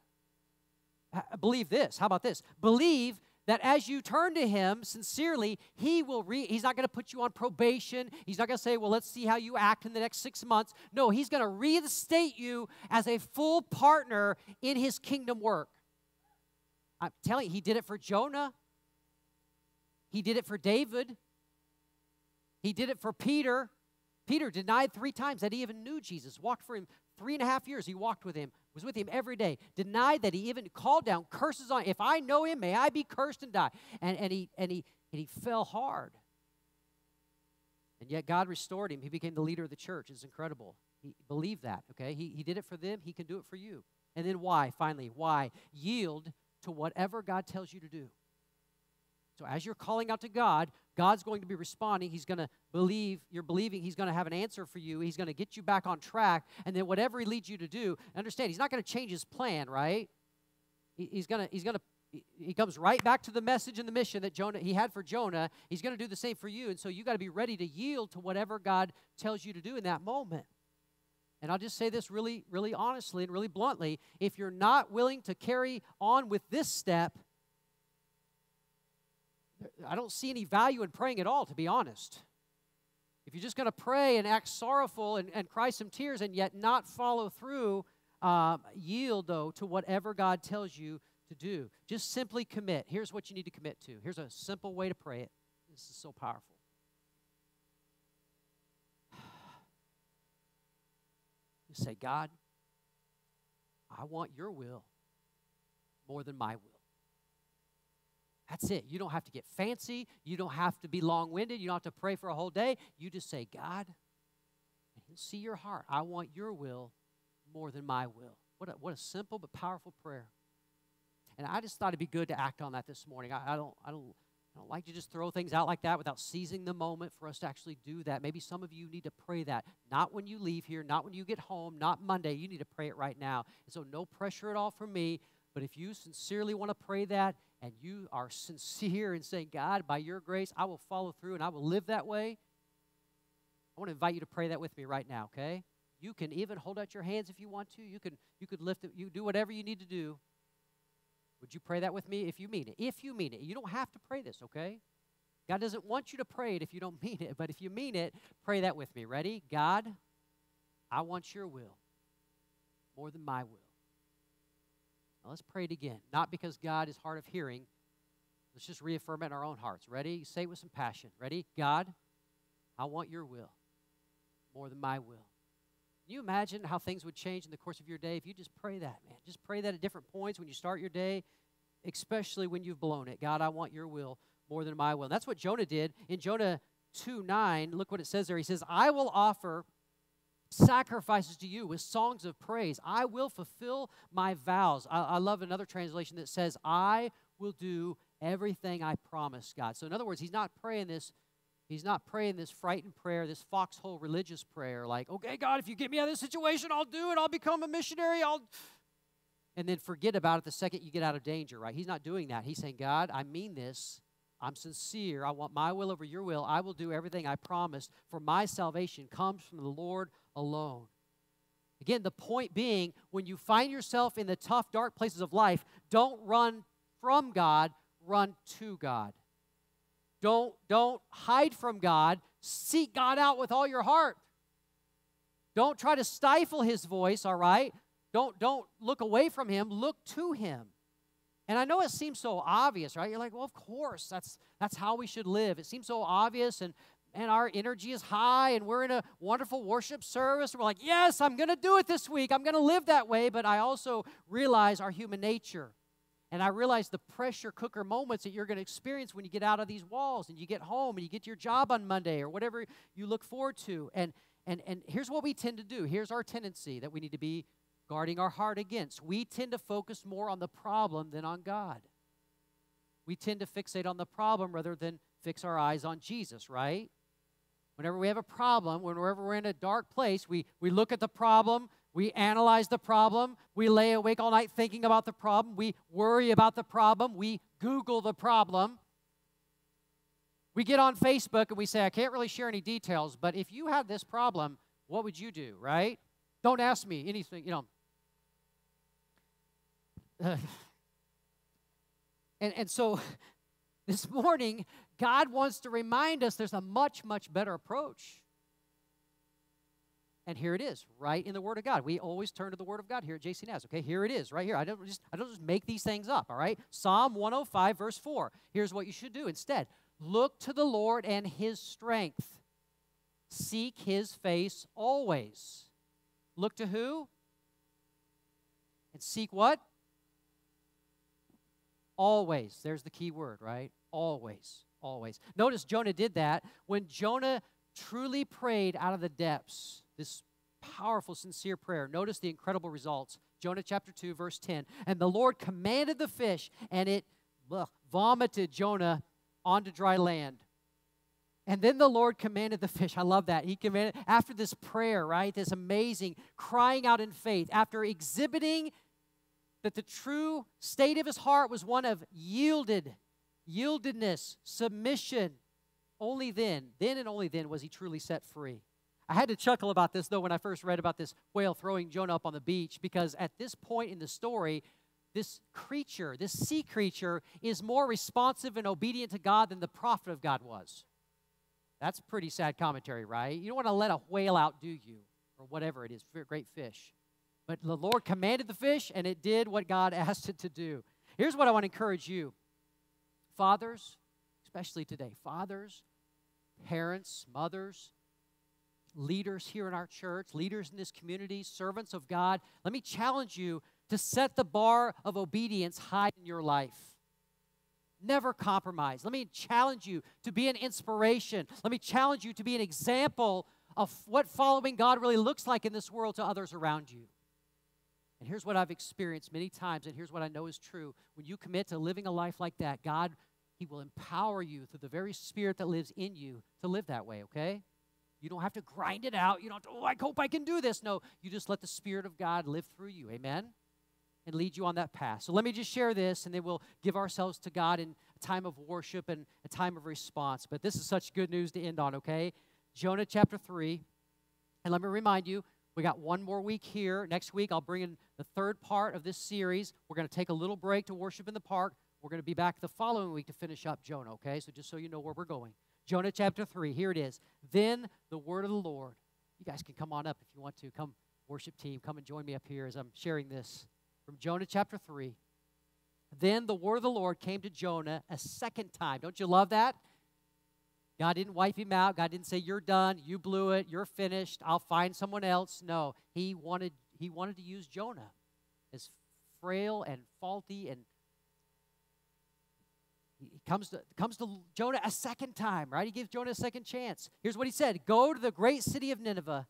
Uh, believe this. How about this? Believe that as you turn to him sincerely he will re- he's not going to put you on probation he's not going to say well let's see how you act in the next six months no he's going to reinstate you as a full partner in his kingdom work i'm telling you he did it for jonah he did it for david he did it for peter peter denied three times that he even knew jesus walked for him three and a half years he walked with him was with him every day, denied that he even called down curses on, if I know him, may I be cursed and die. And, and, he, and, he, and he fell hard. And yet God restored him. He became the leader of the church. It's incredible. He believed that, okay? He, he did it for them. He can do it for you. And then why, finally, why? Yield to whatever God tells you to do. So as you're calling out to God, God's going to be responding. He's going to believe, you're believing He's going to have an answer for you. He's going to get you back on track. And then whatever He leads you to do, understand, He's not going to change His plan, right? He's going to, He's going to, he comes right back to the message and the mission that Jonah he had for Jonah. He's going to do the same for you. And so you got to be ready to yield to whatever God tells you to do in that moment. And I'll just say this really, really honestly and really bluntly. If you're not willing to carry on with this step, I don't see any value in praying at all, to be honest. If you're just going to pray and act sorrowful and, and cry some tears and yet not follow through, um, yield, though, to whatever God tells you to do. Just simply commit. Here's what you need to commit to. Here's a simple way to pray it. This is so powerful. [sighs] You say, God, I want your will more than my will. That's it. You don't have to get fancy. You don't have to be long winded. You don't have to pray for a whole day. You just say, God, and He'll see your heart. I want your will more than my will. What a, what a simple but powerful prayer. And I just thought it'd be good to act on that this morning. I, I don't, I don't, I don't like to just throw things out like that without seizing the moment for us to actually do that. Maybe some of you need to pray that. Not when you leave here, not when you get home, not Monday. You need to pray it right now. And so, no pressure at all from me. But if you sincerely want to pray that and you are sincere in saying, God, by your grace, I will follow through and I will live that way, I want to invite you to pray that with me right now, okay? You can even hold out your hands if you want to. You can you could lift it, you do whatever you need to do. Would you pray that with me if you mean it? If you mean it. You don't have to pray this, okay? God doesn't want you to pray it if you don't [laughs] mean it, but if you mean it, pray that with me. Ready? God, I want your will more than my will. Now let's pray it again. Not because God is hard of hearing. Let's just reaffirm it in our own hearts. Ready? Say it with some passion. Ready? God, I want your will more than my will. Can you imagine how things would change in the course of your day if you just pray that, man? Just pray that at different points when you start your day, especially when you've blown it. God, I want your will more than my will. And that's what Jonah did. In Jonah 2 9, look what it says there. He says, I will offer sacrifices to you with songs of praise. I will fulfill my vows. I, I love another translation that says, I will do everything I promise God. So, in other words, he's not praying this. He's not praying this frightened prayer, this foxhole religious prayer, like, okay, God, if you get me out of this situation, I'll do it. I'll become a missionary. I'll. And then forget about it the second you get out of danger, right? He's not doing that. He's saying, God, I mean this. I'm sincere. I want my will over your will. I will do everything I promised, for my salvation comes from the Lord alone. Again, the point being, when you find yourself in the tough, dark places of life, don't run from God, run to God. Don't, don't hide from God. Seek God out with all your heart. Don't try to stifle his voice, all right? Don't, don't look away from him, look to him. And I know it seems so obvious, right? You're like, well, of course, that's that's how we should live. It seems so obvious and and our energy is high and we're in a wonderful worship service we're like, "Yes, I'm going to do it this week. I'm going to live that way." But I also realize our human nature. And I realize the pressure cooker moments that you're going to experience when you get out of these walls and you get home and you get your job on Monday or whatever you look forward to. And and and here's what we tend to do. Here's our tendency that we need to be guarding our heart against. We tend to focus more on the problem than on God. We tend to fixate on the problem rather than fix our eyes on Jesus, right? Whenever we have a problem, whenever we're in a dark place, we, we look at the problem, we analyze the problem, we lay awake all night thinking about the problem, we worry about the problem, we Google the problem. We get on Facebook and we say, I can't really share any details, but if you had this problem, what would you do, right? Don't ask me anything, you know. [laughs] and, and so [laughs] this morning, God wants to remind us there's a much, much better approach. And here it is, right in the Word of God. We always turn to the Word of God here at JC Naz. Okay, here it is, right here. I don't just I don't just make these things up. All right, Psalm 105, verse 4. Here's what you should do instead: look to the Lord and His strength. Seek His face always. Look to who? And seek what? Always. There's the key word, right? Always. Always. Notice Jonah did that when Jonah truly prayed out of the depths. This powerful, sincere prayer. Notice the incredible results. Jonah chapter 2, verse 10. And the Lord commanded the fish, and it ugh, vomited Jonah onto dry land. And then the Lord commanded the fish. I love that. He commanded, after this prayer, right? This amazing crying out in faith, after exhibiting that the true state of his heart was one of yielded, yieldedness, submission. Only then, then and only then was he truly set free. I had to chuckle about this, though, when I first read about this whale throwing Jonah up on the beach, because at this point in the story, this creature, this sea creature, is more responsive and obedient to God than the prophet of God was. That's pretty sad commentary, right? You don't want to let a whale outdo you or whatever it is, great fish. But the Lord commanded the fish, and it did what God [laughs] asked it to do. Here's what I want to encourage you fathers, especially today, fathers, parents, mothers, leaders here in our church, leaders in this community, servants of God. Let me challenge you to set the bar of obedience high in your life. Never compromise. Let me challenge you to be an inspiration. Let me challenge you to be an example of what following God really looks like in this world to others around you. And here's what I've experienced many times, and here's what I know is true. When you commit to living a life like that, God, He will empower you through the very Spirit that lives in you to live that way, okay? You don't have to grind it out. You don't, to, oh, I hope I can do this. No, you just let the Spirit of God live through you, amen? And lead you on that path. So let me just share this, and then we'll give ourselves to God in a time of worship and a time of response. But this is such good news to end on, okay? Jonah chapter 3. And let me remind you, we got one more week here. Next week, I'll bring in the third part of this series. We're going to take a little break to worship in the park. We're going to be back the following week to finish up Jonah, okay? So just so you know where we're going. Jonah chapter 3, here it is. Then the word of the Lord. You guys can come on up if you want to. Come, worship team, come and join me up here as I'm sharing this from Jonah chapter 3. Then the word of the Lord came to Jonah a second time. Don't you love that? God didn't wipe him out. God didn't say, You're done, you blew it, you're finished, I'll find someone else. No, he wanted, he wanted to use Jonah as frail and faulty and he comes to, comes to Jonah a second time, right? He gives Jonah a second chance. Here's what he said Go to the great city of Nineveh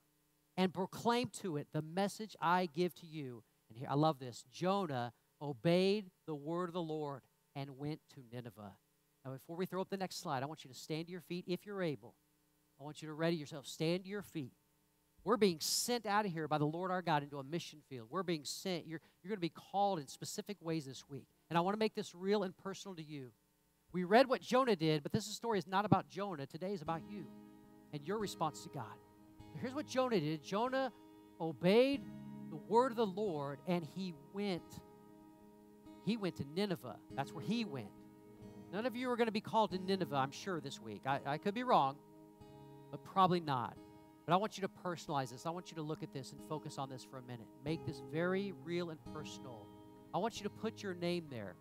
and proclaim to it the message I give to you. And here, I love this. Jonah obeyed the word of the Lord and went to Nineveh. Now, before we throw up the next slide, I want you to stand to your feet if you're able. I want you to ready yourself. Stand to your feet. We're being sent out of here by the Lord our God into a mission field. We're being sent. You're, you're going to be called in specific ways this week. And I want to make this real and personal to you. We read what Jonah did, but this story is not about Jonah. Today is about you and your response to God. Here's what Jonah did Jonah obeyed the word of the Lord and he went. He went to Nineveh. That's where he went. None of you are going to be called to Nineveh, I'm sure, this week. I, I could be wrong, but probably not. But I want you to personalize this. I want you to look at this and focus on this for a minute. Make this very real and personal. I want you to put your name there.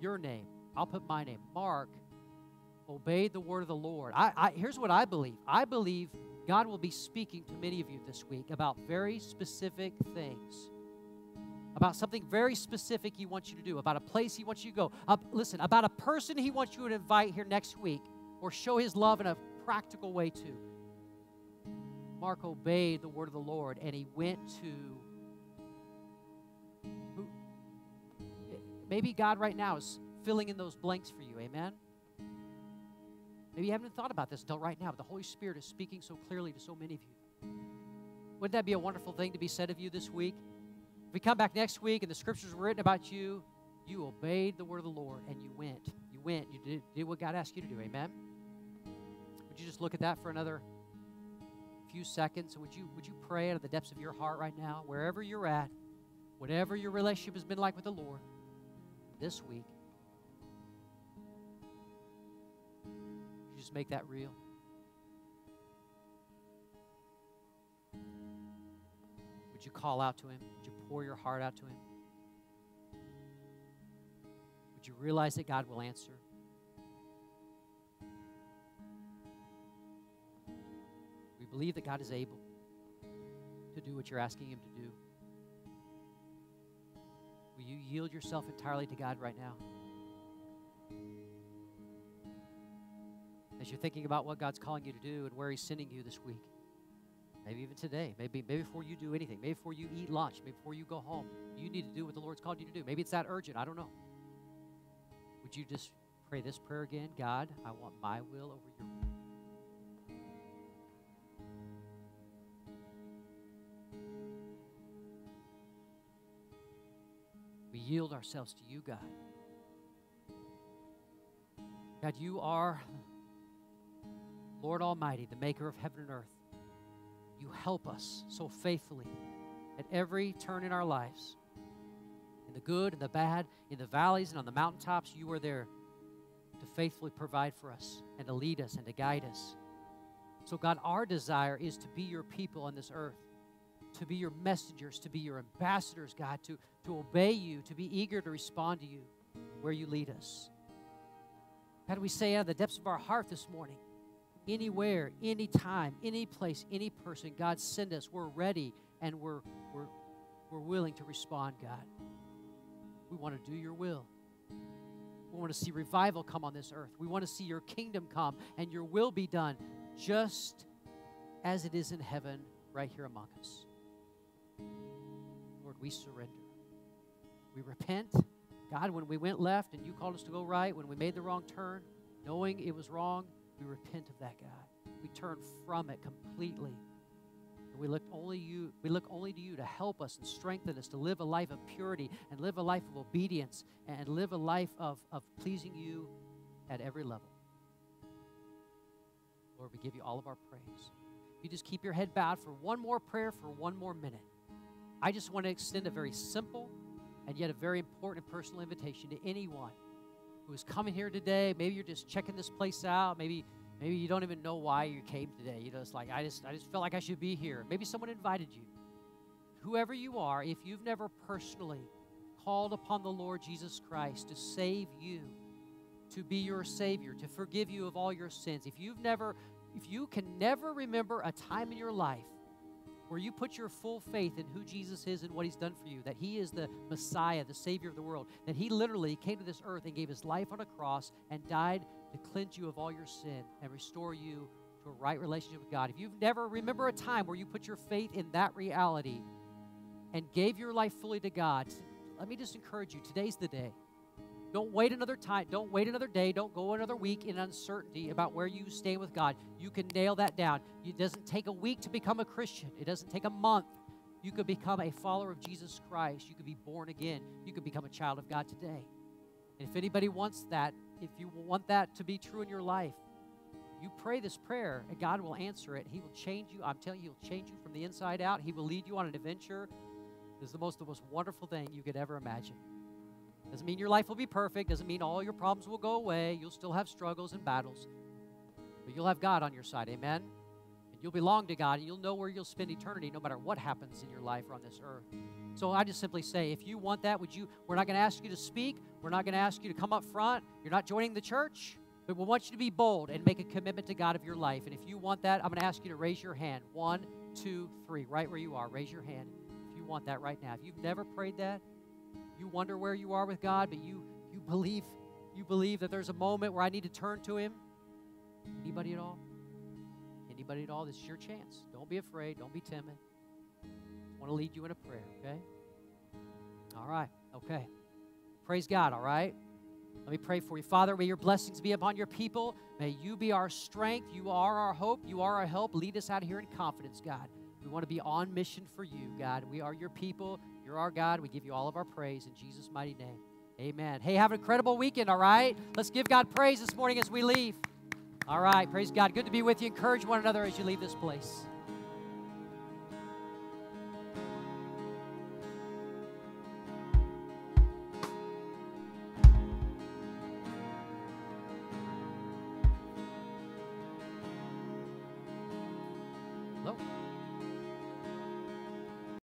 Your name. I'll put my name. Mark obeyed the word of the Lord. I, I, here's what I believe I believe God will be speaking to many of you this week about very specific things. About something very specific He wants you to do, about a place He wants you to go. Uh, listen, about a person He wants you to invite here next week or show His love in a practical way too. Mark obeyed the word of the Lord and he went to. Maybe God right now is filling in those blanks for you. Amen? Maybe you haven't thought about this until right now, but the Holy Spirit is speaking so clearly to so many of you. Wouldn't that be a wonderful thing to be said of you this week? If we come back next week and the scriptures were written about you, you obeyed the word of the Lord and you went. You went. You did, did what God asked you to do. Amen? Would you just look at that for another few seconds? Would you, would you pray out of the depths of your heart right now, wherever you're at, whatever your relationship has been like with the Lord this week? Just make that real? Would you call out to Him? Would you pour your heart out to Him? Would you realize that God will answer? We believe that God is able to do what you're asking Him to do. Will you yield yourself entirely to God right now? As you're thinking about what God's calling you to do and where He's sending you this week. Maybe even today. Maybe, maybe before you do anything. Maybe before you eat lunch. Maybe before you go home. You need to do what the Lord's called you to do. Maybe it's that urgent. I don't know. Would you just pray this prayer again? God, I want my will over your will. We yield ourselves to you, God. God, you are Lord Almighty, the maker of heaven and earth, you help us so faithfully at every turn in our lives. In the good and the bad, in the valleys and on the mountaintops, you are there to faithfully provide for us and to lead us and to guide us. So, God, our desire is to be your people on this earth, to be your messengers, to be your ambassadors, God, to, to obey you, to be eager to respond to you where you lead us. God, we say out of the depths of our heart this morning, anywhere, anytime, any place, any person. God, send us. We're ready and we're, we're, we're willing to respond, God. We want to do your will. We want to see revival come on this earth. We want to see your kingdom come and your will be done just as it is in heaven right here among us. Lord, we surrender. We repent. God, when we went left and you called us to go right, when we made the wrong turn, knowing it was wrong, we repent of that, God. We turn from it completely. And we look only you, we look only to you to help us and strengthen us to live a life of purity and live a life of obedience and live a life of, of pleasing you at every level. Lord, we give you all of our praise. You just keep your head bowed for one more prayer for one more minute. I just want to extend a very simple and yet a very important personal invitation to anyone who is coming here today. Maybe you're just checking this place out. Maybe maybe you don't even know why you came today. You know, it's like I just I just felt like I should be here. Maybe someone invited you. Whoever you are, if you've never personally called upon the Lord Jesus Christ to save you, to be your savior, to forgive you of all your sins, if you've never if you can never remember a time in your life where you put your full faith in who Jesus is and what he's done for you, that he is the Messiah, the Savior of the world, that he literally came to this earth and gave his life on a cross and died to cleanse you of all your sin and restore you to a right relationship with God, if you've never remember a time where you put your faith in that reality and gave your life fully to God, let me just encourage you today's the day. Don't wait another time. Don't wait another day. Don't go another week in uncertainty about where you stand with God. You can nail that down. It doesn't take a week to become a Christian, it doesn't take a month. You could become a follower of Jesus Christ. You could be born again. You could become a child of God today. And if anybody wants that, if you want that to be true in your life, you pray this prayer and God will answer it. He will change you. I'm telling you, He'll change you from the inside out. He will lead you on an adventure. It's the most, the most wonderful thing you could ever imagine. Doesn't mean your life will be perfect. Doesn't mean all your problems will go away. You'll still have struggles and battles. But you'll have God on your side. Amen? And you'll belong to God and you'll know where you'll spend eternity no matter what happens in your life or on this earth. So I just simply say, if you want that, would you? We're not going to ask you to speak. We're not going to ask you to come up front. You're not joining the church, but we want you to be bold and make a commitment to God of your life. And if you want that, I'm going to ask you to raise your hand. One, two, three, right where you are. Raise your hand if you want that right now. If you've never prayed that, you wonder where you are with God, but you you believe you believe that there's a moment where I need to turn to Him. Anybody at all? Anybody at all? This is your chance. Don't be afraid. Don't be timid. I want to lead you in a prayer, okay? All right, okay. Praise God, all right? Let me pray for you. Father, may your blessings be upon your people. May you be our strength. You are our hope. You are our help. Lead us out here in confidence, God. We want to be on mission for you, God. We are your people. You're our God. We give you all of our praise in Jesus' mighty name. Amen. Hey, have an incredible weekend, all right? Let's give God praise this morning as we leave. All right, praise God. Good to be with you. Encourage one another as you leave this place.